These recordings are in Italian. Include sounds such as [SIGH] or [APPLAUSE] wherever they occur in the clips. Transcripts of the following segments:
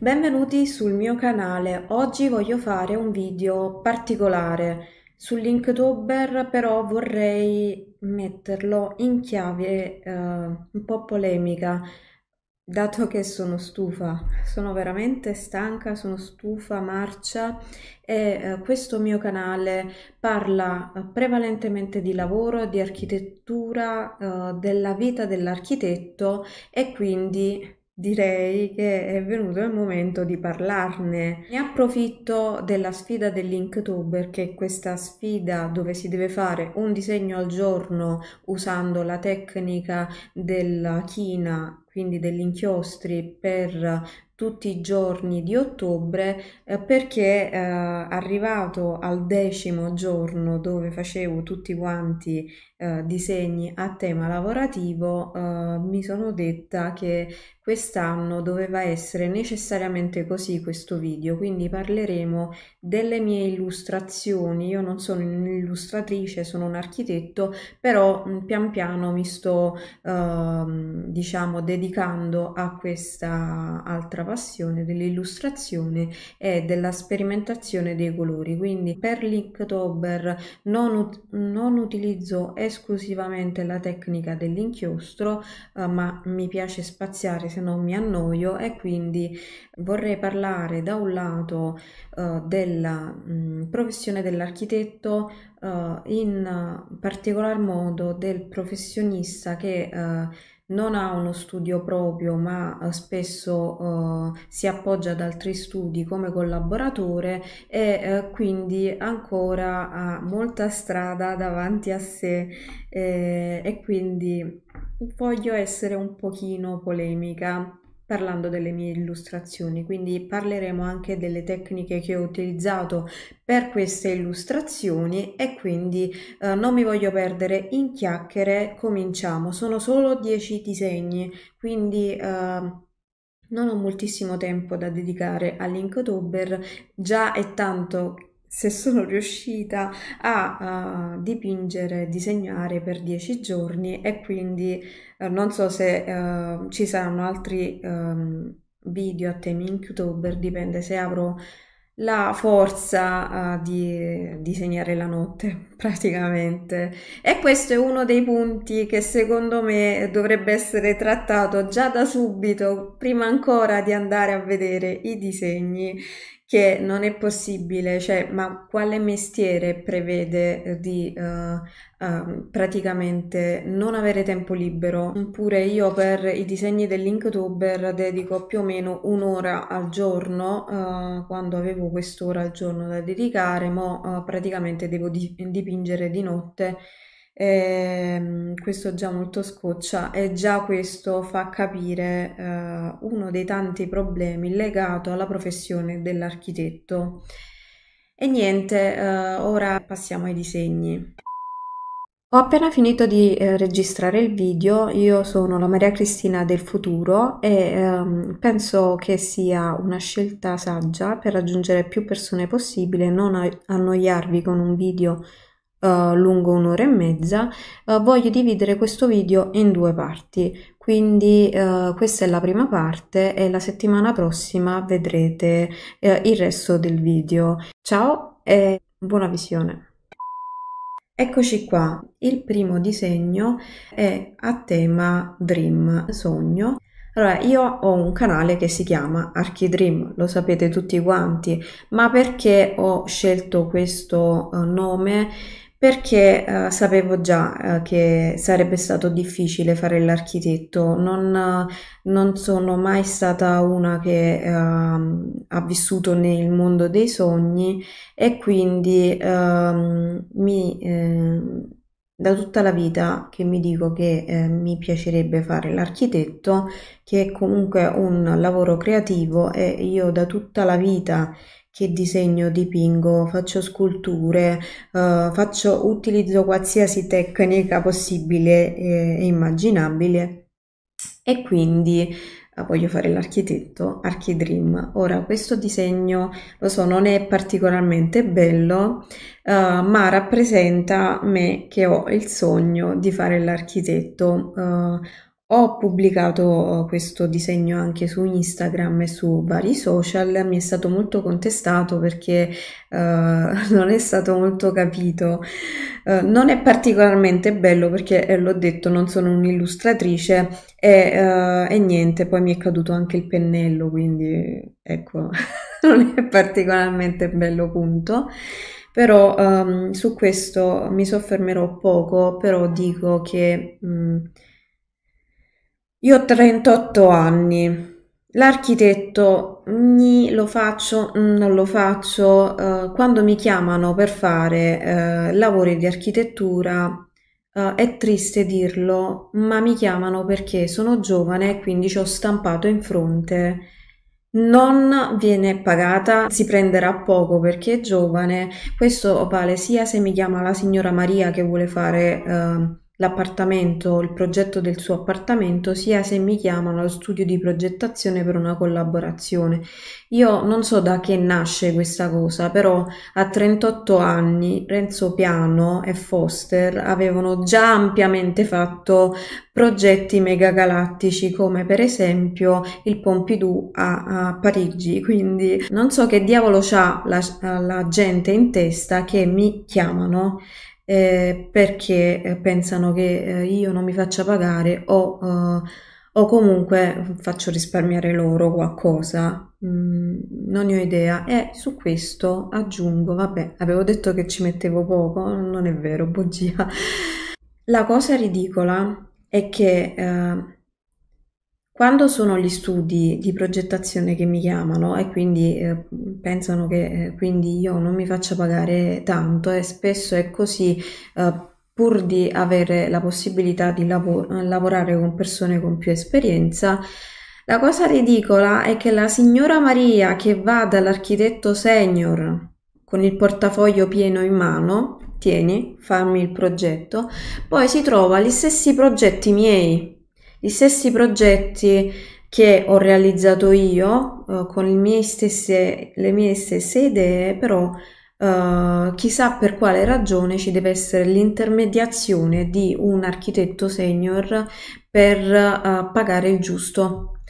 Benvenuti sul mio canale. Oggi voglio fare un video particolare sull'Inktober, però vorrei metterlo in chiave eh, un po' polemica, dato che sono stufa, sono veramente stanca, sono stufa, marcia e eh, questo mio canale parla eh, prevalentemente di lavoro, di architettura, eh, della vita dell'architetto e quindi Direi che è venuto il momento di parlarne. Ne approfitto della sfida dell'Inktober, che è questa sfida dove si deve fare un disegno al giorno usando la tecnica della china, quindi degli inchiostri per tutti i giorni di ottobre eh, perché eh, arrivato al decimo giorno dove facevo tutti quanti eh, disegni a tema lavorativo eh, mi sono detta che quest'anno doveva essere necessariamente così questo video quindi parleremo delle mie illustrazioni. Io non sono un'illustratrice sono un architetto però mm, pian piano mi sto ehm, diciamo dedicando a questa altra passione dell'illustrazione e della sperimentazione dei colori. Quindi per l'Inktober non, non utilizzo esclusivamente la tecnica dell'inchiostro, eh, ma mi piace spaziare se non mi annoio e quindi vorrei parlare da un lato eh, della mh, mm, professione dell'architetto, eh, in particolar modo del professionista che eh, non ha uno studio proprio, ma eh, spesso eh, si appoggia ad altri studi come collaboratore e eh, quindi ancora ha molta strada davanti a sé eh, e quindi voglio essere un pochino polemica parlando delle mie illustrazioni, quindi parleremo anche delle tecniche che ho utilizzato per queste illustrazioni e quindi eh, non mi voglio perdere in chiacchiere, cominciamo. Sono solo 10 disegni, quindi eh, non ho moltissimo tempo da dedicare all'Inktober, già è tanto se sono riuscita a uh, dipingere, disegnare per dieci giorni e quindi uh, non so se uh, ci saranno altri um, video a tema Inktober, dipende se avrò la forza di disegnare la notte [LAUGHS] praticamente. E questo è uno dei punti che secondo me dovrebbe essere trattato già da subito prima ancora di andare a vedere i disegni che non è possibile, cioè, ma quale mestiere prevede eh, di uh, uh, praticamente non avere tempo libero? Oppure io per i disegni dell'Inktober dedico più o meno un'ora al giorno, uh, quando avevo quest'ora al giorno da dedicare, ma praticamente devo di dipingere di notte e, ehm, questo già molto scoccia e già questo fa capire eh, uno dei tanti problemi legato alla professione dell'architetto. E niente, eh, ora passiamo ai disegni. Ho appena finito di eh, registrare il video, io sono la Maria Cristina del futuro e ehm, penso che sia una scelta saggia per raggiungere più persone possibile, non annoiarvi con un video uh, lungo un'ora e mezza, uh, voglio dividere questo video in due parti. Quindi uh, questa è la prima parte e la settimana prossima vedrete il resto del video. Ciao e buona visione! Eccoci qua, il primo disegno è a tema Dream, sogno. Allora, io ho un canale che si chiama Archidream, lo sapete tutti quanti, ma perché ho scelto questo nome? Perché eh, sapevo già eh, che sarebbe stato difficile fare l'architetto, non, non, sono mai stata una che eh, ha vissuto nel mondo dei sogni e quindi ehm, mi, ehm, da tutta la vita che mi dico che eh, mi piacerebbe fare l'architetto, che è comunque un lavoro creativo e io da tutta la vita che disegno, dipingo, faccio sculture, uh, faccio, utilizzo qualsiasi tecnica possibile e, immaginabile e quindi uh, voglio fare l'architetto, Archidream. Ora questo disegno, lo so, non è particolarmente bello, uh, ma rappresenta me che ho il sogno di fare l'architetto Ho pubblicato questo disegno anche su Instagram e su vari social, mi è stato molto contestato perché uh, [LAUGHS] non è stato molto capito. Uh, non è particolarmente bello perché, eh, l'ho detto, non sono un'illustratrice e, uh, e niente, poi mi è caduto anche il pennello, quindi ecco, [LAUGHS] non è particolarmente bello punto. Però um, su questo mi soffermerò poco, però dico che... Um, io ho 38 anni. L'architetto gni, lo faccio, non lo faccio. Uh, quando mi chiamano per fare uh, lavori di architettura, uh, è triste dirlo, ma mi chiamano perché sono giovane e quindi ci ho stampato in fronte. Non viene pagata, si prenderà poco perché è giovane. Questo vale sia se mi chiama la signora Maria che vuole fare l'appartamento, il progetto del suo appartamento, sia se mi chiamano allo studio di progettazione per una collaborazione. Io non so da che nasce questa cosa, però a 38 anni Renzo Piano e Foster avevano già ampiamente fatto progetti megagalattici come per esempio il Pompidou a, a Parigi, quindi non so che diavolo c'ha la, la gente in testa che mi chiamano eh, perché eh, pensano che eh, io non mi faccia pagare o, uh, o comunque faccio risparmiare loro qualcosa. Mm, non ne ho idea. E su questo aggiungo, vabbè, avevo detto che ci mettevo poco, non è vero, bugia. La cosa ridicola è che eh, quando sono gli studi di progettazione che mi chiamano e quindi eh, pensano che eh, quindi io non mi faccia pagare tanto e spesso è così eh, pur di avere la possibilità di lav lavorare con persone con più esperienza, la cosa ridicola è che la signora Maria che va dall'architetto senior con il portafoglio pieno in mano, tieni, fammi il progetto, poi si trova gli stessi progetti miei gli stessi progetti che ho realizzato io eh, con le mie, stesse, le mie stesse idee, però eh, chissà per quale ragione ci deve essere l'intermediazione di un architetto senior per eh, pagare il giusto.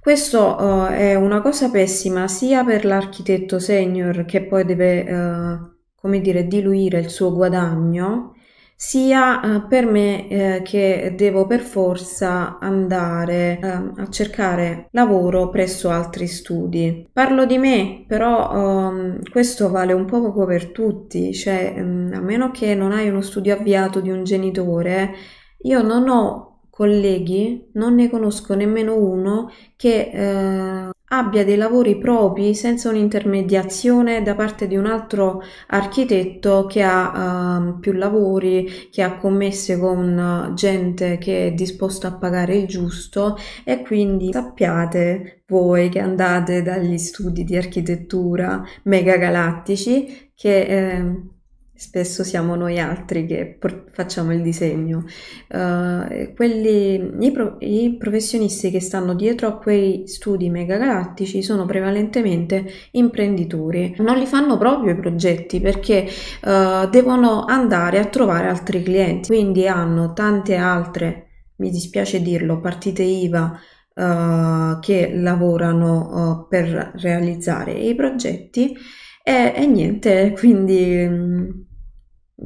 Questo eh, è una cosa pessima sia per l'architetto senior che poi deve, eh, come dire, diluire il suo guadagno, sia eh, per me eh, che devo per forza andare eh, a cercare lavoro presso altri studi. Parlo di me, però ehm, questo vale un poco per tutti, cioè ehm, a meno che non hai uno studio avviato di un genitore, io non ho colleghi, non ne conosco nemmeno uno che eh, abbia dei lavori propri senza un'intermediazione da parte di un altro architetto che ha uh, più lavori, che ha commesse con gente che è disposta a pagare il giusto e quindi sappiate voi che andate dagli studi di architettura megagalattici che eh, spesso siamo noi altri che facciamo il disegno. Uh, quelli, i, pro- i, professionisti che stanno dietro a quei studi megagalattici sono prevalentemente imprenditori. Non li fanno proprio i progetti perché uh, devono andare a trovare altri clienti, quindi hanno tante altre, mi dispiace dirlo, partite IVA. Uh, che lavorano per realizzare i progetti e, e niente, quindi mm,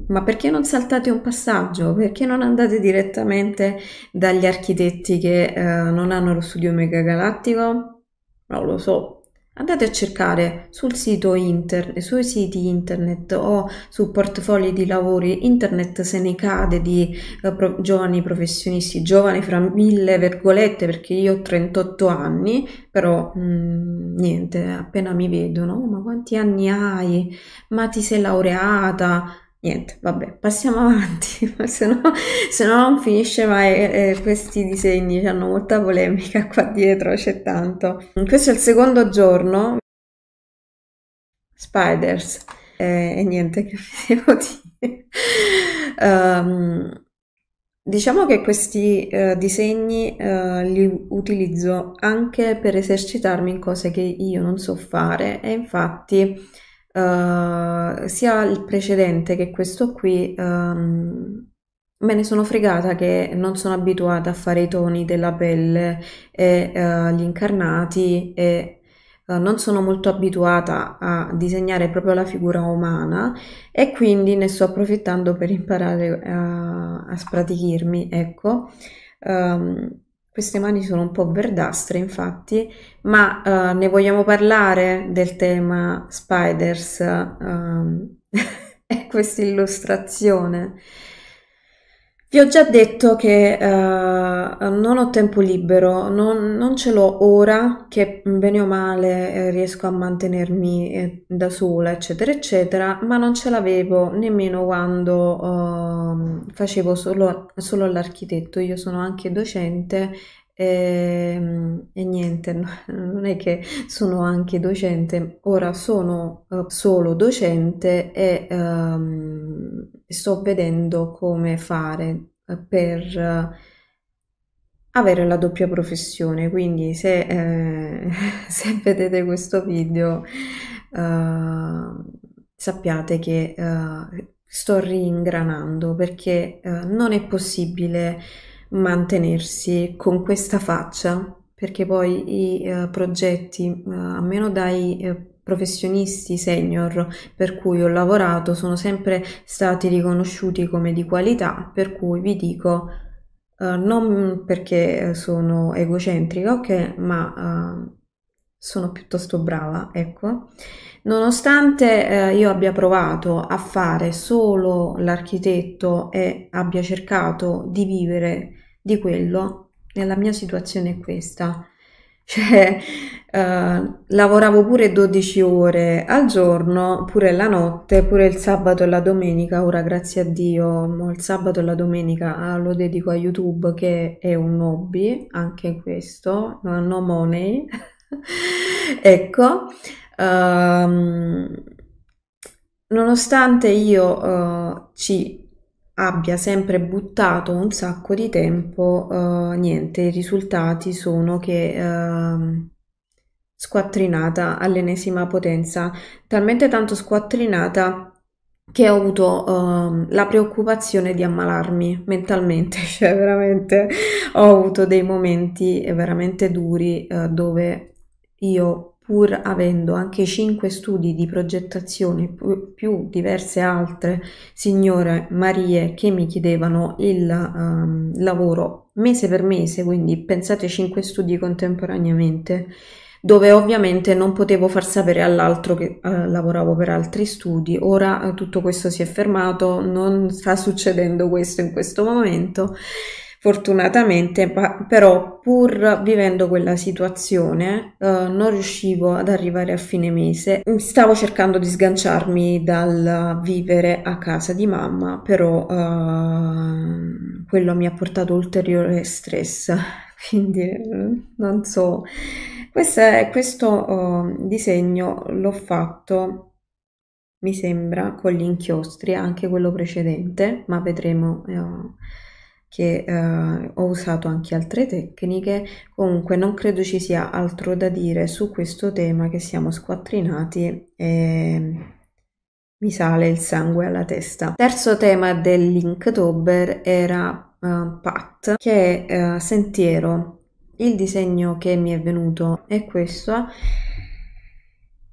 ma perché non saltate un passaggio? Perché non andate direttamente dagli architetti che eh, non hanno lo studio megagalattico? Non lo so. Andate a cercare sul sito internet, sui siti internet o su portfolio di lavori. Internet se ne cade di eh, pro, giovani professionisti, giovani fra mille virgolette perché io ho 38 anni, però mh, mm, niente, appena mi vedono, oh, ma quanti anni hai? Ma ti sei laureata? Niente, vabbè, passiamo [LAUGHS] avanti, se no, se no non finisce mai. Eh, questi disegni hanno molta polemica qua dietro, c'è tanto. Questo è il secondo giorno. Spiders. Eh, e niente, che [LAUGHS] devo dire. Um, diciamo che questi uh, disegni uh, li utilizzo anche per esercitarmi in cose che io non so fare e infatti Uh, sia il precedente che questo qui um, me ne sono fregata che non sono abituata a fare i toni della pelle e uh, gli incarnati e uh, non sono molto abituata a disegnare proprio la figura umana e quindi ne sto approfittando per imparare a, a spratichirmi, ecco. Um, queste mani sono un po' verdastre, infatti, ma uh, ne vogliamo parlare del tema Spiders um, [LAUGHS] e questa illustrazione. Vi ho già detto che uh, non ho tempo libero, non, non, ce l'ho ora che bene o male eh, riesco a mantenermi eh, da sola, eccetera, eccetera, ma non ce l'avevo nemmeno quando uh, facevo solo, solo l'architetto. Io sono anche docente e, ehm, e, niente, [LAUGHS] non è che sono anche docente, ora sono uh, solo docente e um, sto vedendo come fare eh, per uh, avere la doppia professione. Quindi se, eh, [LAUGHS] se vedete questo video uh, sappiate che sto ringranando perché non è possibile mantenersi con questa faccia perché poi i uh, progetti, uh, a meno dai uh, professionisti senior per cui ho lavorato sono sempre stati riconosciuti come di qualità, per cui vi dico non perché sono egocentrica, ok, ma sono piuttosto brava, ecco. Nonostante uh, io abbia provato a fare solo l'architetto e abbia cercato di vivere di quello, nella mia situazione è questa [LAUGHS] cioè, uh, lavoravo pure 12 ore al giorno, pure la notte, pure il sabato e la domenica. Ora, grazie a Dio, il sabato e la domenica uh, lo dedico a YouTube, che è un hobby, anche questo, no money. [LAUGHS] [LAUGHS] ecco, um, nonostante io uh, ci abbia sempre buttato un sacco di tempo, uh, niente, i risultati sono che uh, squattrinata all'ennesima potenza, talmente tanto squattrinata che ho avuto uh, la preoccupazione di ammalarmi mentalmente, [LAUGHS] cioè veramente ho avuto dei momenti veramente duri uh, dove io pur avendo anche cinque studi di progettazione più, più diverse altre signore Marie che mi chiedevano il um, lavoro mese per mese, quindi pensate cinque studi contemporaneamente, dove ovviamente non potevo far sapere all'altro che uh, lavoravo per altri studi. Ora uh, tutto questo si è fermato, non sta succedendo questo in questo momento Fortunatamente, però, pur vivendo quella situazione, eh, non riuscivo ad arrivare a fine mese. Stavo cercando di sganciarmi dal vivere a casa di mamma, però eh, quello mi ha portato ulteriore stress. [LAUGHS] Quindi non so. Questo, è, questo uh, disegno l'ho fatto mi sembra con gli inchiostri anche quello precedente ma vedremo uh, che eh, ho usato anche altre tecniche, comunque non credo ci sia altro da dire su questo tema che siamo squattrinati e mi sale il sangue alla testa. Terzo tema dell'Inktober era uh, Pat, che è uh, Sentiero. Il disegno che mi è venuto è questo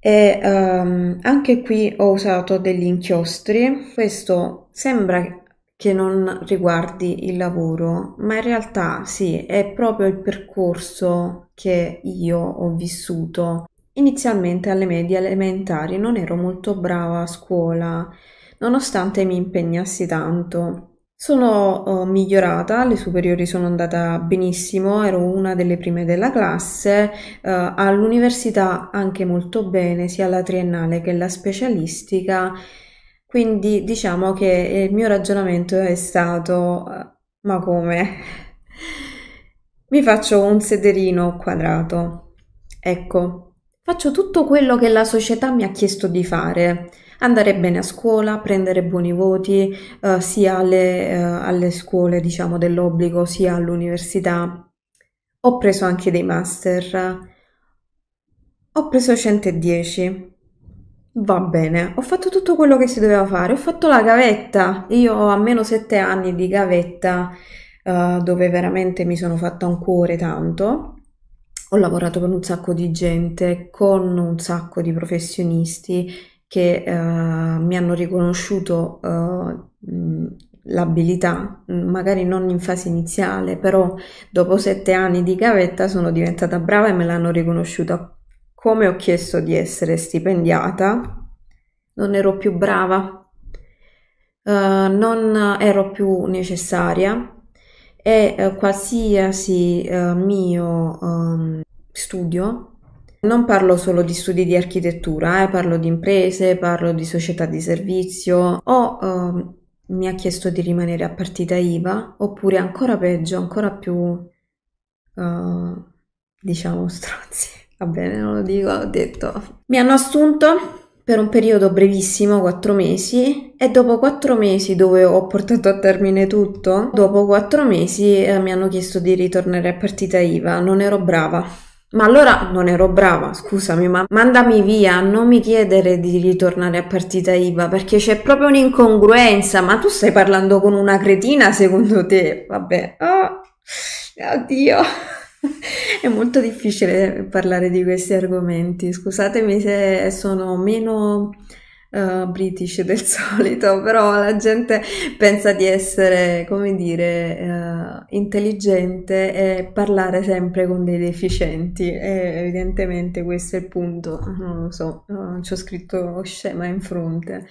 e um, anche qui ho usato degli inchiostri. Questo sembra che non riguardi il lavoro, ma in realtà sì, è proprio il percorso che io ho vissuto. Inizialmente alle medie elementari non ero molto brava a scuola, nonostante mi impegnassi tanto. Sono uh, migliorata, alle superiori sono andata benissimo, ero una delle prime della classe, uh, all'università anche molto bene, sia la triennale che la specialistica quindi diciamo che il mio ragionamento è stato, ma come? [LAUGHS] Mi faccio un sederino quadrato. Ecco, faccio tutto quello che la società mi ha chiesto di fare. Andare bene a scuola, prendere buoni voti, eh, sia alle, eh, alle scuole, diciamo, dell'obbligo, sia all'università. Ho preso anche dei master. Ho preso 110 Va bene, ho fatto tutto quello che si doveva fare, ho fatto la gavetta, io ho almeno sette anni di gavetta uh, dove veramente mi sono fatta un cuore tanto, ho lavorato con un sacco di gente, con un sacco di professionisti che uh, mi hanno riconosciuto uh, l'abilità, magari non in fase iniziale, però dopo sette anni di gavetta sono diventata brava e me l'hanno riconosciuta come ho chiesto di essere stipendiata, non ero più brava, uh, non ero più necessaria e uh, qualsiasi uh, mio um, studio, non parlo solo di studi di architettura, eh, parlo di imprese, parlo di società di servizio, o um, mi ha chiesto di rimanere a partita IVA, oppure ancora peggio, ancora più, diciamo, [LAUGHS] stronzi va bene, non lo dico, ho detto. Mi hanno assunto per un periodo brevissimo, quattro mesi, e dopo quattro mesi dove ho portato a termine tutto, dopo quattro mesi eh, mi hanno chiesto di ritornare a partita IVA, non ero brava. Ma allora non ero brava, scusami, ma mandami via, non mi chiedere di ritornare a partita IVA perché c'è proprio un'incongruenza, ma tu stai parlando con una cretina secondo te? Vabbè, oh, oddio. [LAUGHS] È molto difficile parlare di questi argomenti. Scusatemi se sono meno uh, british del [LAUGHS] solito, però la gente pensa di essere, come dire, uh, intelligente e parlare sempre con dei deficienti. E evidentemente questo è il punto. Non lo so, uh, ci ho scritto scema in fronte.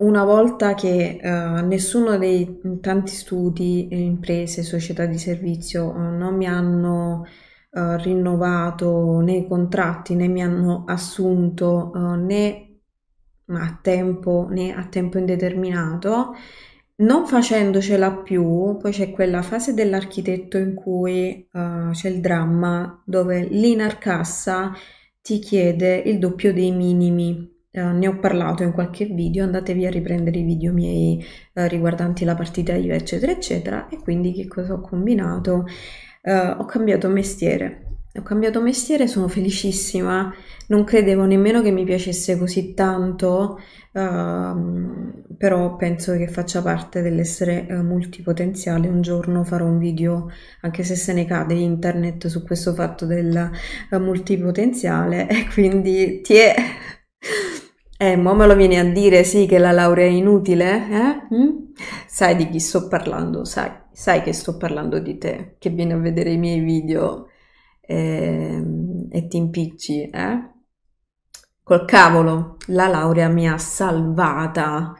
Una volta che uh, nessuno dei tanti studi, imprese, società di servizio uh, non mi hanno uh, rinnovato né i contratti né mi hanno assunto né a tempo né a tempo indeterminato, non facendocela più, poi c'è quella fase dell'architetto in cui c'è il dramma dove l'Inarcassa ti chiede il doppio dei minimi eh, ne ho parlato in qualche video, andatevi a riprendere i video miei eh, riguardanti la partita IVA, eccetera, eccetera. E quindi che cosa ho combinato? Eh, ho cambiato mestiere. Ho cambiato mestiere, sono felicissima, non credevo nemmeno che mi piacesse così tanto, uh, però penso che faccia parte dell'essere uh, multipotenziale. Un giorno farò un video, anche se se ne cade internet, su questo fatto del uh, multipotenziale [LAUGHS] e quindi ti è [LAUGHS] eh, mo me lo vieni a dire, sì, che la laurea è inutile, eh? Mm? Sai di chi sto parlando, sai, sai che sto parlando di te, che vieni a vedere i miei video eh, e ti impicci, eh? Col cavolo, la laurea mi ha salvata.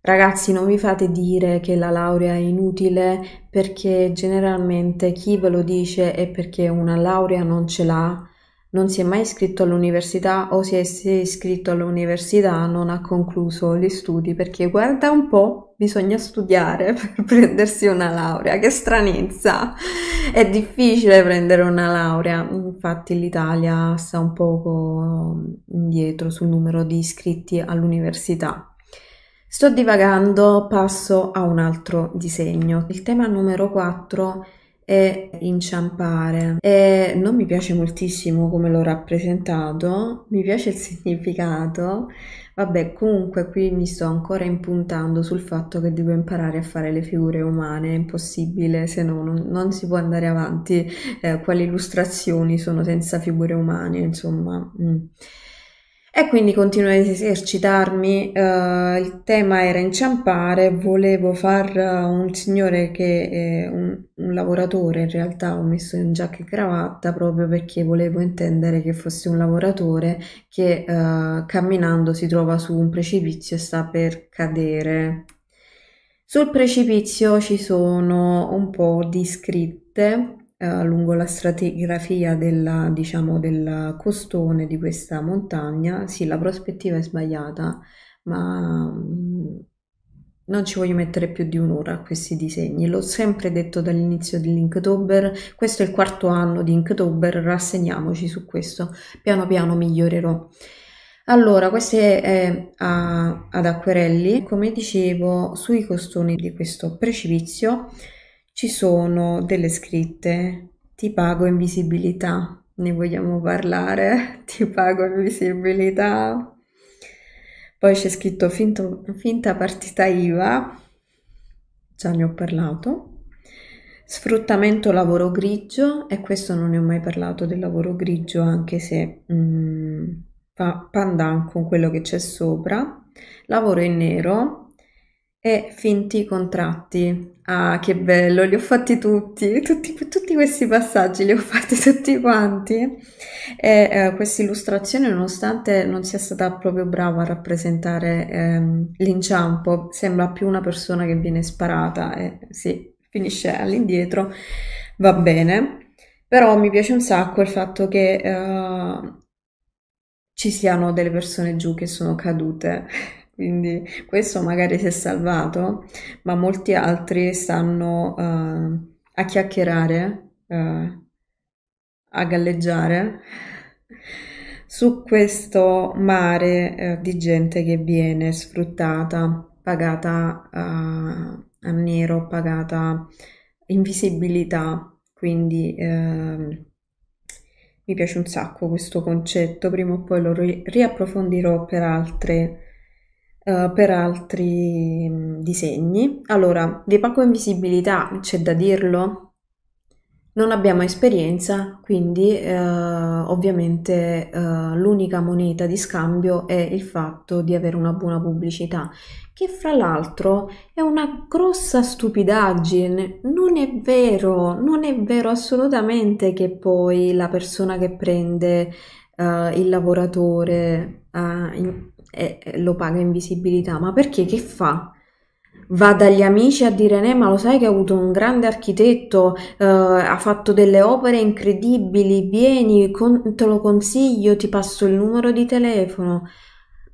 Ragazzi, non vi fate dire che la laurea è inutile perché generalmente chi ve lo dice è perché una laurea non ce l'ha non si è mai iscritto all'università o se si è iscritto all'università non ha concluso gli studi perché guarda un po', bisogna studiare [LAUGHS] per prendersi una laurea, che stranezza! È difficile prendere una laurea, infatti l'Italia sta un poco indietro sul numero di iscritti all'università. Sto divagando, passo a un altro disegno. Il tema numero 4 e inciampare e non mi piace moltissimo come l'ho rappresentato, mi piace il [LAUGHS] significato. Vabbè, comunque qui mi sto ancora impuntando sul fatto che devo imparare a fare le figure umane, è impossibile, se no non, non si può andare avanti. Eh, quali illustrazioni sono senza figure umane, insomma. Mm. E quindi continuo ad esercitarmi, uh, il tema era inciampare, volevo far uh, un signore che un, un, lavoratore, in realtà ho messo in giacca e cravatta proprio perché volevo intendere che fosse un lavoratore che uh, camminando si trova su un precipizio e sta per cadere. Sul precipizio ci sono un po' di scritte eh, lungo la stratigrafia della, diciamo, del costone di questa montagna. Sì, la prospettiva è sbagliata, ma mm, non ci voglio mettere più di un'ora a questi disegni. L'ho sempre detto dall'inizio di Linktober, questo è il quarto anno di Inktober, rassegniamoci su questo, piano piano migliorerò. Allora, questo è a, ad acquerelli, come dicevo, sui costoni di questo precipizio ci sono delle scritte ti pago invisibilità ne vogliamo parlare [LAUGHS] ti pago invisibilità Poi c'è scritto finto, finta partita IVA, già ne ho parlato. Sfruttamento lavoro grigio, e questo non ne ho mai parlato del lavoro grigio, anche se mm, fa pandan con quello che c'è sopra. Lavoro in nero e finti contratti. Ah, che bello, li ho fatti tutti, tutti, tutti questi passaggi li ho fatti [LAUGHS] tutti quanti. E eh, questa illustrazione, nonostante non sia stata proprio brava a rappresentare ehm, l'inciampo, sembra più una persona che viene sparata e si finisce all'indietro, va bene. Però mi piace un sacco il fatto che eh, ci siano delle persone giù che sono cadute quindi questo magari si è salvato, ma molti altri stanno uh, a chiacchierare, uh, a galleggiare su questo mare uh, di gente che viene sfruttata, pagata a nero, pagata invisibilità, quindi ehm, mi piace un sacco questo concetto, prima o poi lo ri riapprofondirò per altre Uh, per altri mh, disegni. Allora, di Paco Invisibilità c'è da dirlo, non abbiamo esperienza, quindi uh, ovviamente uh, l'unica moneta di scambio è il fatto di avere una buona pubblicità, che fra l'altro è una grossa stupidaggine. Non è vero, non è vero assolutamente che poi la persona che prende il lavoratore in, e lo paga in visibilità, ma perché che fa? Va dagli amici a dire: Ne, ma lo sai che ha avuto un grande architetto, eh, ha fatto delle opere incredibili. Vieni, con, te lo consiglio, ti passo il numero di telefono.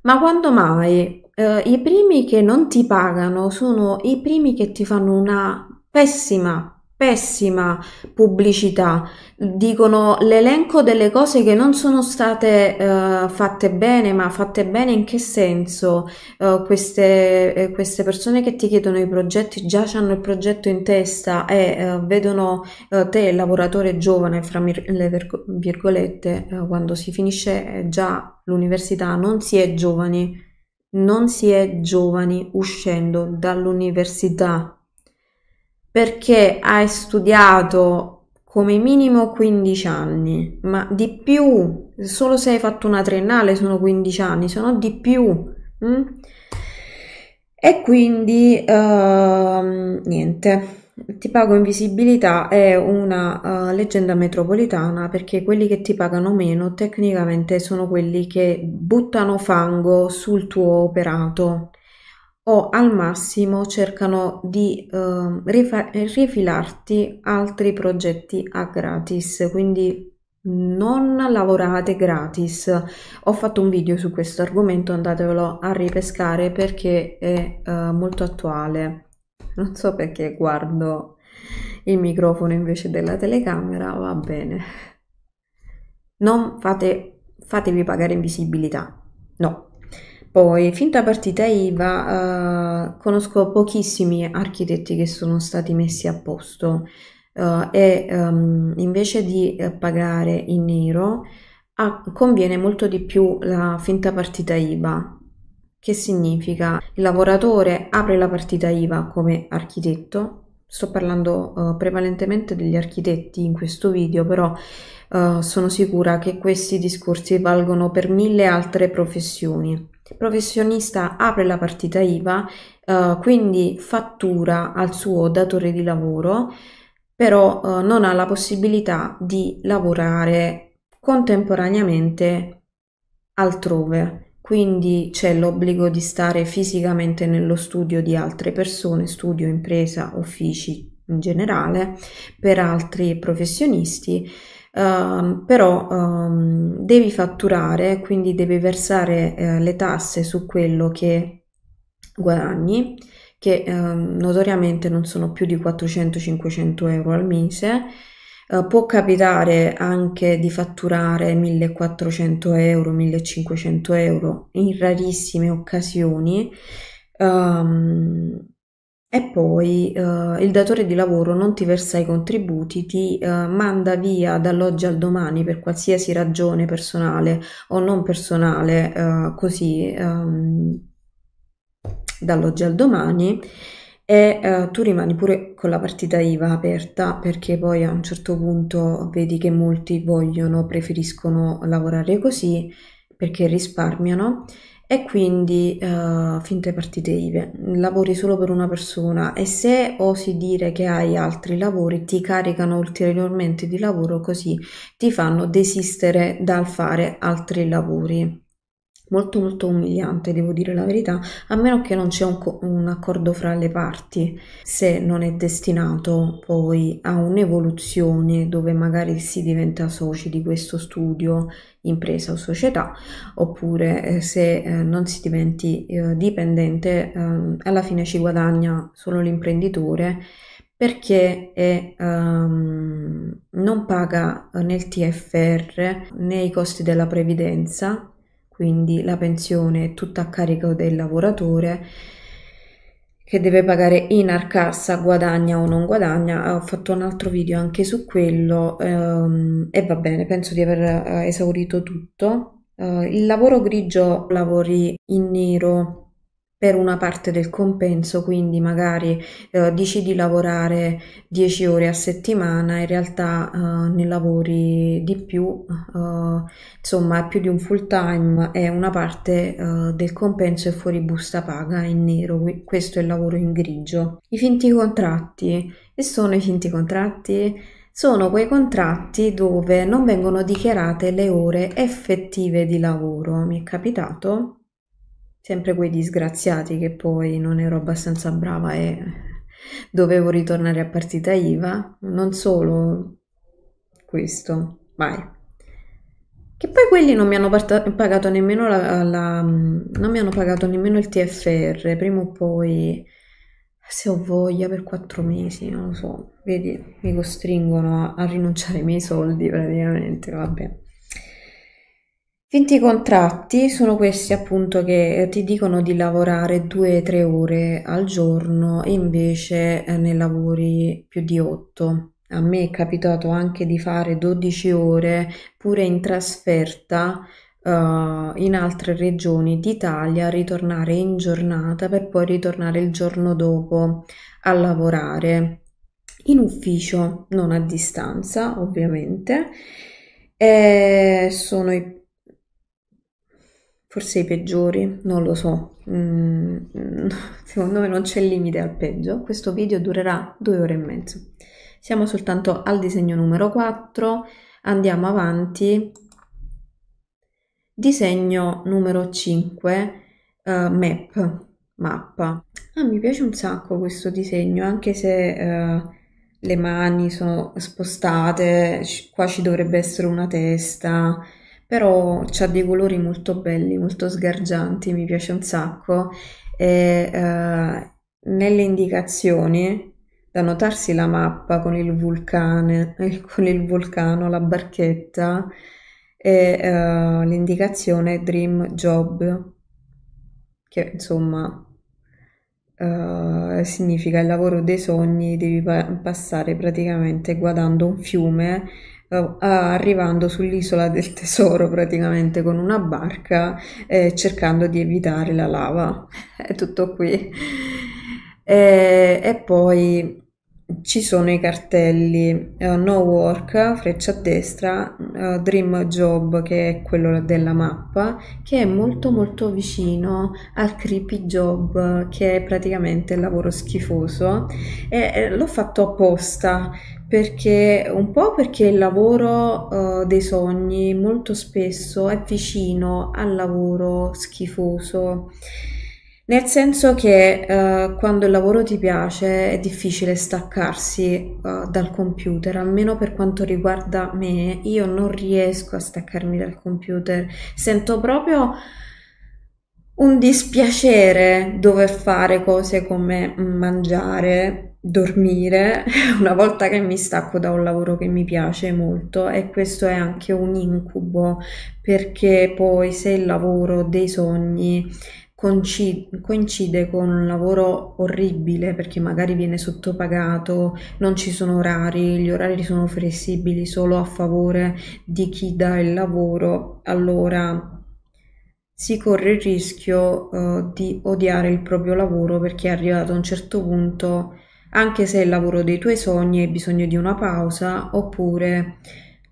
Ma quando mai? Eh, I primi che non ti pagano sono i primi che ti fanno una pessima pessima pubblicità. Dicono l'elenco delle cose che non sono state uh, fatte bene, ma fatte bene in che senso? Uh, queste, eh, queste, persone che ti chiedono i progetti già hanno il progetto in testa e uh, vedono te, lavoratore giovane, fra le virgolette, quando si finisce già l'università, non si è giovani, non si è giovani uscendo dall'università perché hai studiato come minimo 15 anni, ma di più, solo se hai fatto una triennale sono 15 anni, sono di più. Mm? E quindi uh, niente, ti pago invisibilità è una uh, leggenda metropolitana perché quelli che ti pagano meno tecnicamente sono quelli che buttano fango sul tuo operato o al massimo cercano di uh, rifilarti altri progetti a gratis, quindi non lavorate gratis. Ho fatto un video su questo argomento, andatevelo a ripescare perché è uh, molto attuale. Non so perché guardo il microfono invece della telecamera, va bene. Non fate, fatevi pagare invisibilità. No, poi, finta partita IVA, eh, conosco pochissimi architetti che sono stati messi a posto eh, e ehm, invece di eh, pagare in nero ah, conviene molto di più la finta partita IVA. Che significa? Il lavoratore apre la partita IVA come architetto, sto parlando uh, prevalentemente degli architetti in questo video, però uh, sono sicura che questi discorsi valgono per mille altre professioni. Professionista apre la partita IVA, uh, quindi fattura al suo datore di lavoro, però uh, non ha la possibilità di lavorare contemporaneamente altrove. Quindi c'è l'obbligo di stare fisicamente nello studio di altre persone, studio, impresa, uffici in generale, per altri professionisti Uh, però um, devi fatturare, quindi devi versare uh, le tasse su quello che guadagni, che uh, notoriamente non sono più di 400-500 euro al mese. Eh, può capitare anche di fatturare 1400 euro, 1500 euro in rarissime occasioni. Um, e poi eh, il datore di lavoro non ti versa i contributi, ti eh, manda via dall'oggi al domani per qualsiasi ragione personale o non personale, eh, così ehm, dall'oggi al domani. E eh, tu rimani pure con la partita IVA aperta perché poi a un certo punto vedi che molti vogliono, preferiscono lavorare così perché risparmiano e quindi uh, finte partite IVA, lavori solo per una persona e se osi dire che hai altri lavori ti caricano ulteriormente di lavoro così ti fanno desistere dal fare altri lavori molto molto umiliante, devo dire la verità, a meno che non c'è un, un, accordo fra le parti, se non è destinato poi a un'evoluzione dove magari si diventa soci di questo studio, impresa o società, oppure eh, se eh, non si diventi eh, dipendente, ehm, alla fine ci guadagna solo l'imprenditore perché è, um, non paga né il TFR né i costi della previdenza quindi la pensione è tutta a carico del lavoratore che deve pagare in arcassa, guadagna o non guadagna. Ho fatto un altro video anche su quello ehm, e va bene, penso di aver eh, esaurito tutto. Uh, il lavoro grigio lavori in nero per una parte del compenso, quindi magari eh, dici di lavorare 10 ore a settimana, in realtà eh, ne lavori di più, eh, insomma più di un full time e una parte eh, del compenso è fuori busta paga in nero, questo è il lavoro in grigio. I finti contratti, e sono i finti contratti? Sono quei contratti dove non vengono dichiarate le ore effettive di lavoro. Mi è capitato? Sempre quei disgraziati che poi non ero abbastanza brava e dovevo ritornare a partita IVA, non solo questo, vai. Che poi quelli non mi hanno pagato nemmeno la, la, non mi hanno pagato nemmeno il TFR, prima o poi se ho voglia per quattro mesi, non lo so, vedi, mi costringono a, a rinunciare ai miei soldi praticamente, vabbè. Finti contratti sono questi appunto che ti dicono di lavorare 2-3 ore al giorno e invece eh, ne lavori più di 8. A me è capitato anche di fare 12 ore pure in trasferta uh, in altre regioni d'Italia, ritornare in giornata per poi ritornare il giorno dopo a lavorare in ufficio, non a distanza ovviamente. E sono i forse i peggiori, non lo so, mm, [LAUGHS] secondo me non c'è limite al peggio, questo video durerà due ore e mezzo. Siamo soltanto al disegno numero 4, andiamo avanti, disegno numero 5, uh, map, mappa. Ah, mi piace un sacco questo disegno, anche se uh, le mani sono spostate, qua ci dovrebbe essere una testa, però ha dei colori molto belli, molto sgargianti, mi piace un sacco. E eh, nelle indicazioni da notarsi la mappa con il vulcane, [LAUGHS] con il vulcano, la barchetta e uh, l'indicazione Dream Job, che insomma uh, significa il lavoro dei sogni, devi pa passare praticamente guardando un fiume uh, arrivando sull'isola del tesoro praticamente con una barca eh, cercando di evitare la lava. [LAUGHS] È tutto qui. E, e poi ci sono i cartelli uh, no work, freccia a destra, uh, dream job che è quello della mappa, che è molto molto vicino al creepy job che è praticamente il lavoro schifoso e, e l'ho fatto apposta perché un po' perché il lavoro uh, dei sogni molto spesso è vicino al lavoro schifoso. Nel senso che uh, quando il lavoro ti piace è difficile staccarsi uh, dal computer, almeno per quanto riguarda me, io non riesco a staccarmi dal computer, sento proprio un dispiacere dover fare cose come mangiare, dormire [LAUGHS] una volta che mi stacco da un lavoro che mi piace molto e questo è anche un incubo perché poi se il lavoro dei sogni coincide con un lavoro orribile perché magari viene sottopagato, non ci sono orari, gli orari sono flessibili solo a favore di chi dà il lavoro, allora si corre il rischio uh, di odiare il proprio lavoro perché è arrivato a un certo punto, anche se è il lavoro dei tuoi sogni, hai bisogno di una pausa oppure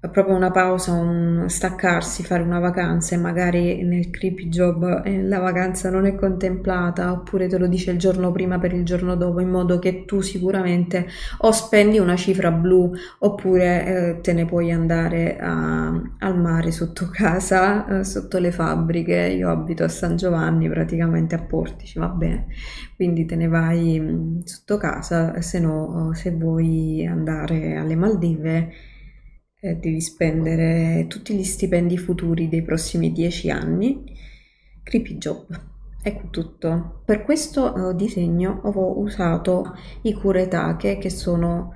proprio una pausa, un staccarsi, fare una vacanza e magari nel creepy job eh, la vacanza non è contemplata oppure te lo dice il giorno prima per il giorno dopo in modo che tu sicuramente o spendi una cifra blu oppure eh, te ne puoi andare a, al mare sotto casa, eh, sotto le fabbriche. Io abito a San Giovanni, praticamente a Portici, va bene. Quindi te ne vai mm, sotto casa, se no se vuoi andare alle Maldive eh, devi spendere tutti gli stipendi futuri dei prossimi dieci anni. Creepy Job. Ecco tutto. Per questo uh, disegno ho usato i kuretake che sono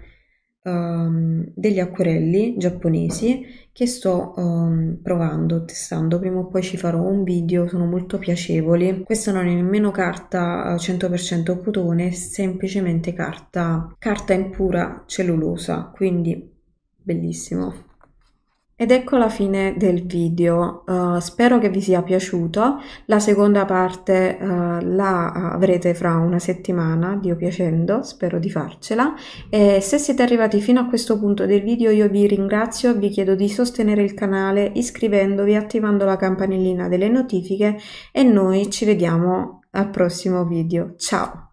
um, degli acquerelli giapponesi che sto um, provando, testando. Prima o poi ci farò un video, sono molto piacevoli. Questa non è nemmeno carta 100% cotone, è semplicemente carta, carta in pura cellulosa, quindi bellissimo. Ed ecco la fine del video, uh, spero che vi sia piaciuto, la seconda parte uh, la avrete fra una settimana, Dio piacendo, spero di farcela e se siete arrivati fino a questo punto del video io vi ringrazio, vi chiedo di sostenere il canale iscrivendovi, attivando la campanellina delle notifiche e noi ci vediamo al prossimo video, ciao!